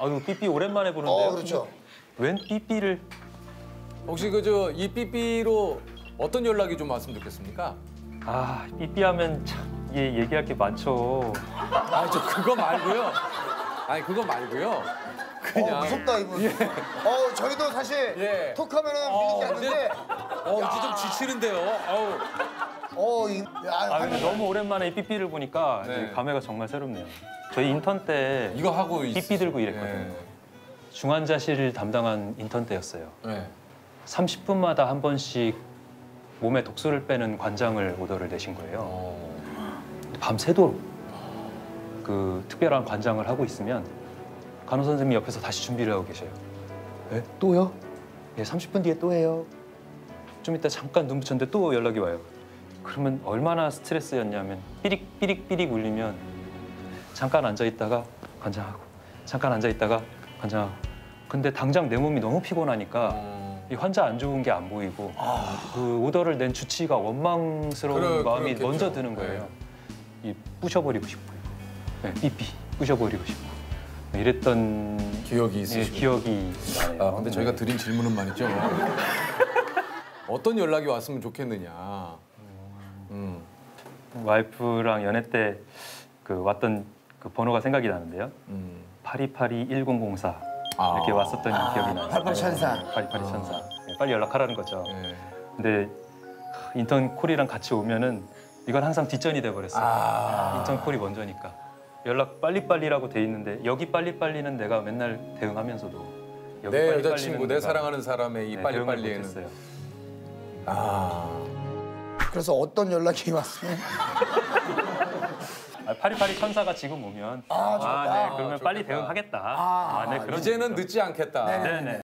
아유 삐삐 오랜만에 보는데요. 어, 그렇죠. 웬 삐삐를 혹시 그저 이 삐삐로 어떤 연락이 좀 왔으면 좋겠습니까? 아 삐삐하면 참 이게 얘기할 게 많죠. 아, 저 그거 말고요. 아니, 그거 말고요. 그냥 어, 무섭다 이분. 어, 저희도 사실 예. 톡하면은 어, 믿기 않는데, 어, 이제 좀 지치는데요. 아우. 어, 이, 야, 아 근데 너무 오랜만에 이 삐삐를 보니까 네. 감회가 정말 새롭네요. 저희 인턴 때 이거 하고 있... 삐삐 들고 이랬거든요. 중환자실을 담당한 인턴 때였어요. 네. 30분마다 한 번씩 몸에 독소를 빼는 관장을 오더를 내신 거예요. 어. 밤새도록 그 특별한 관장을 하고 있으면 간호 선생님이 옆에서 다시 준비를 하고 계셔요. 네? 또요? 예, 30분 뒤에 또 해요. 좀 이따 잠깐 눈 붙였는데 또 연락이 와요. 그러면 얼마나 스트레스였냐면 삐릭 삐릭 삐릭 울리면 잠깐 앉아 있다가 관장하고 잠깐 앉아 있다가 관장하고 근데 당장 내 몸이 너무 피곤하니까 어. 이 환자 안 좋은 게 안 보이고 그 오더를 낸 주치의가 원망스러운 그래, 마음이 그렇겠죠. 먼저 드는 거예요. 이 부셔버리고 싶고 네, 삐삐 부셔버리고 싶고 네, 이랬던 기억이 예, 있으시고. 기억이 나네요. 아, 근데 저희가 드린 질문은 말이죠. 어떤 연락이 왔으면 좋겠느냐. 음. 와이프랑 연애 때 그 왔던 그 번호가 생각이 나는데요. 음. 8282 1004 아. 이렇게 왔었던 기억이 나요. 88 천사. 8282 천사. 네, 빨리 연락하라는 거죠. 네. 근데 인턴 콜이랑 같이 오면은 이건 항상 뒷전이 돼 버렸어요. 아. 인턴 콜이 먼저니까 연락 빨리 빨리라고 돼 있는데 여기 빨리 빨리는 내가 맨날 대응하면서도 여기 내 여자친구, 내 사랑하는 사람의 이 네, 빨리 대응을 빨리에는 못했어요. 아. 그래서 어떤 연락이 왔으면 아, 파리파리 천사가 지금 오면 아, 좋다. 네, 그러면 아, 빨리. 대응하겠다. 아, 아, 네, 그런 이제는 거죠. 늦지 않겠다. 네네. 네네.